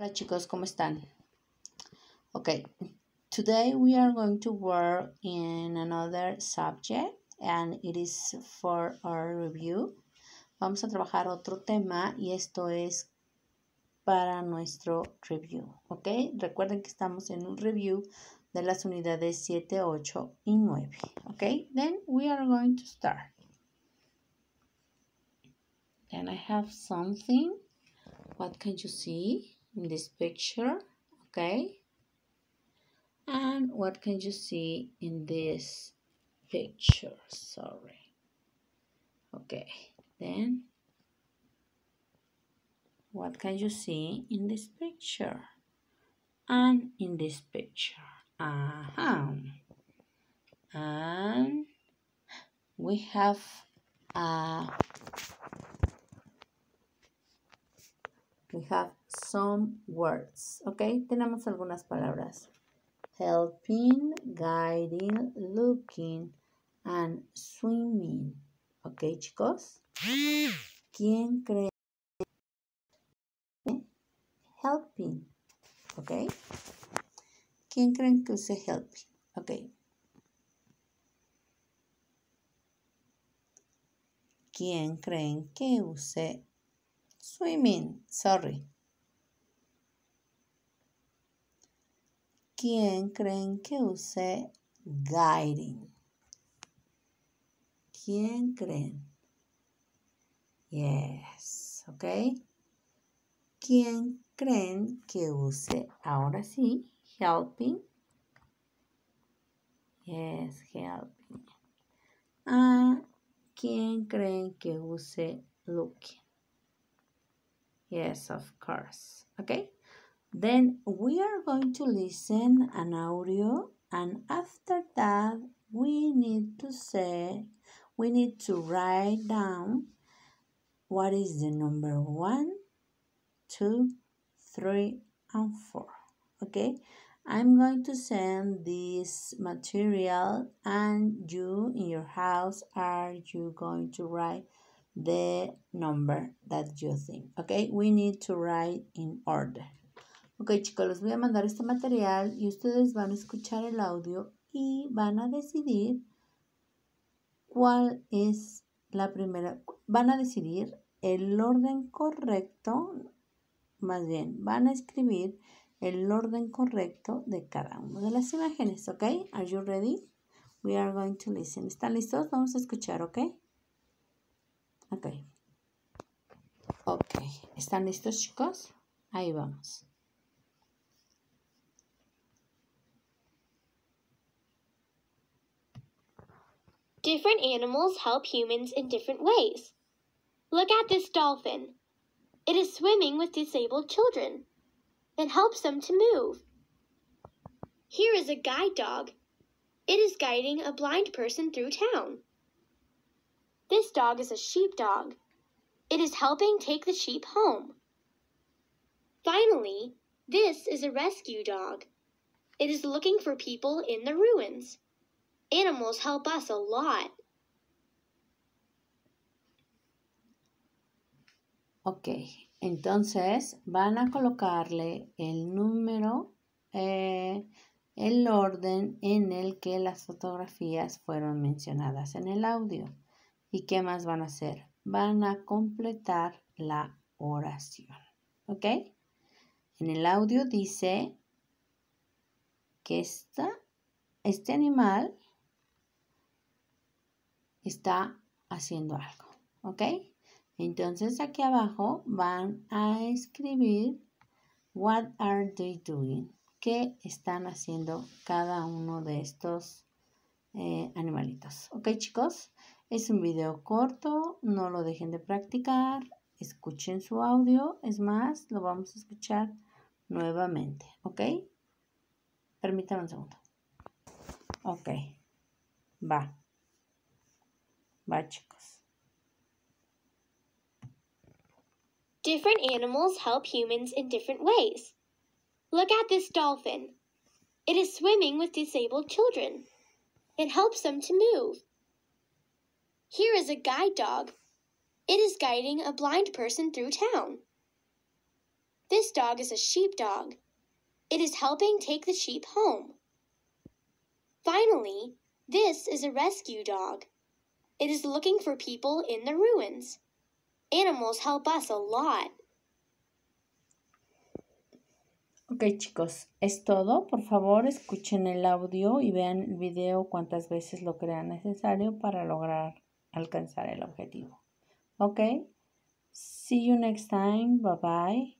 Hola chicos, ¿cómo están? Okay, today we are going to work in another subject and it is for our review. Vamos a trabajar otro tema y esto es para nuestro review, ¿ok? Recuerden que estamos en un review de las unidades 7, 8 y 9, ¿ok? Then we are going to start. Then I have something. What can you see in this picture? Okay. And what can you see in this picture? Sorry. Okay. Then what can you see in this picture? And in this picture. Uh-huh. And we have a we have some words, ¿ok? Tenemos algunas palabras. Helping, guiding, looking, and swimming. ¿Ok, chicos? ¿Quién cree? Helping. ¿Ok? ¿Quién creen que use helping? Ok. ¿Quién creen que use Swimming, sorry. ¿Quién creen que use guiding? ¿Quién creen? Yes, ok. ¿Quién creen que use ahora sí helping? Yes, helping. Ah, ¿quién creen que use looking? Yes, of course. Okay. Then we are going to listen an audio and after that we need to say, we need to write down what is the number one, two, three, and four. Okay. I'm going to send this material and you in your house are you going to write the number that you think. Okay, we need to write in order. Ok, chicos, les voy a mandar este material y ustedes van a escuchar el audio y van a decidir cuál es la primera. Van a decidir el orden correcto, más bien, van a escribir el orden correcto de cada una de las imágenes, ¿ok? Are you ready? We are going to listen. ¿Están listos? Vamos a escuchar, ¿ok? Ok. Ok. ¿Están listos, chicos? Ahí vamos. Different animals help humans in different ways. Look at this dolphin. It is swimming with disabled children. It helps them to move. Here is a guide dog. It is guiding a blind person through town. This dog is a sheepdog. It is helping take the sheep home. Finally, this is a rescue dog. It is looking for people in the ruins. Animals help us a lot. Ok, entonces van a colocarle el número, eh, el orden en el que las fotografías fueron mencionadas en el audio. ¿Y qué más van a hacer? Van a completar la oración. ¿Ok? En el audio dice que esta, este animal está haciendo algo. ¿Ok? Entonces aquí abajo van a escribir What are they doing? ¿Qué están haciendo cada uno de estos eh, animalitos? ¿Ok, chicos? Es un video corto, no lo dejen de practicar, escuchen su audio, es más, lo vamos a escuchar nuevamente, ¿ok? Permítanme un segundo. Ok, va. Va, chicos. Different animals help humans in different ways. Look at this dolphin. It is swimming with disabled children. It helps them to move. Here is a guide dog. It is guiding a blind person through town. This dog is a sheepdog. It is helping take the sheep home. Finally, this is a rescue dog. It is looking for people in the ruins. Animals help us a lot. Ok chicos, es todo. Por favor escuchen el audio y vean el video cuantas veces lo crean necesario para lograr alcanzar el objetivo. Ok, see you next time. Bye bye.